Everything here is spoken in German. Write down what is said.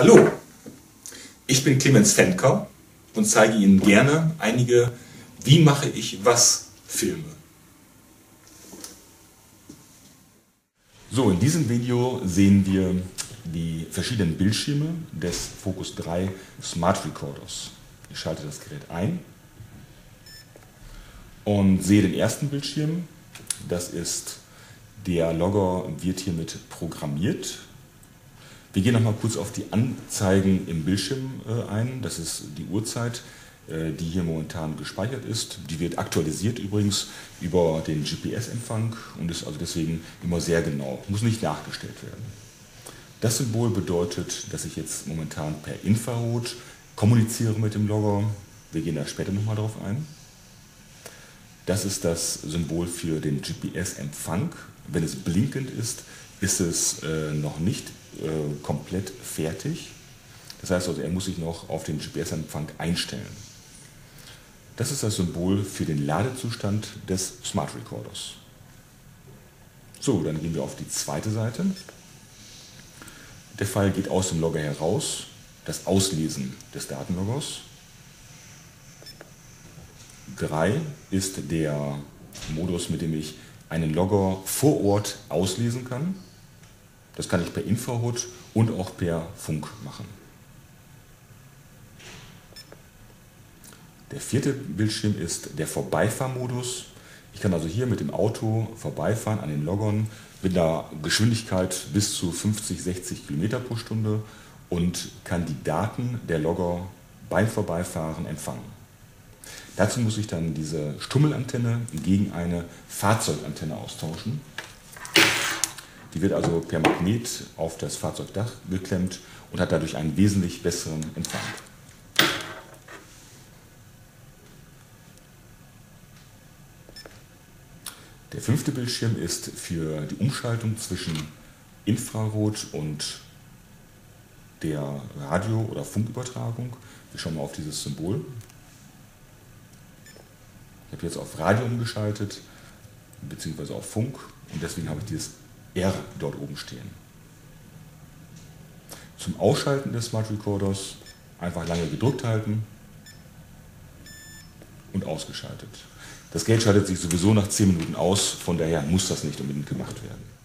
Hallo, ich bin Clemens Fenker und zeige Ihnen gerne einige Wie mache ich was Filme. So, in diesem Video sehen wir die verschiedenen Bildschirme des Focus 3 Smart Recorders. Ich schalte das Gerät ein und sehe den ersten Bildschirm. Das ist der Logger wird hiermit programmiert. Wir gehen nochmal kurz auf die Anzeigen im Bildschirm äh, ein. Das ist die Uhrzeit, äh, die hier momentan gespeichert ist. Die wird aktualisiert übrigens über den GPS-Empfang und ist also deswegen immer sehr genau. Muss nicht nachgestellt werden. Das Symbol bedeutet, dass ich jetzt momentan per Infrarot kommuniziere mit dem Logger. Wir gehen da später nochmal drauf ein. Das ist das Symbol für den GPS-Empfang. Wenn es blinkend ist, ist es äh, noch nicht äh, komplett fertig. Das heißt also, er muss sich noch auf den GPS-Empfang einstellen. Das ist das Symbol für den Ladezustand des Smart Recorders. So, dann gehen wir auf die zweite Seite. Der Pfeil geht aus dem Logger heraus, das Auslesen des Datenloggers. 3 ist der Modus, mit dem ich einen Logger vor Ort auslesen kann. Das kann ich per Infrarot und auch per Funk machen. Der vierte Bildschirm ist der Vorbeifahrmodus. Ich kann also hier mit dem Auto vorbeifahren an den Loggern mit einer Geschwindigkeit bis zu 50, 60 km pro Stunde und kann die Daten der Logger beim Vorbeifahren empfangen. Dazu muss ich dann diese Stummelantenne gegen eine Fahrzeugantenne austauschen. Die wird also per Magnet auf das Fahrzeugdach geklemmt und hat dadurch einen wesentlich besseren Empfang. Der fünfte Bildschirm ist für die Umschaltung zwischen Infrarot und der Radio- oder Funkübertragung. Wir schauen mal auf dieses Symbol. Ich habe jetzt auf Radio umgeschaltet, beziehungsweise auf Funk und deswegen habe ich dieses R dort oben stehen. Zum Ausschalten des Smart Recorders einfach lange gedrückt halten und ausgeschaltet. Das Gate schaltet sich sowieso nach 10 Minuten aus, von daher muss das nicht unbedingt gemacht werden.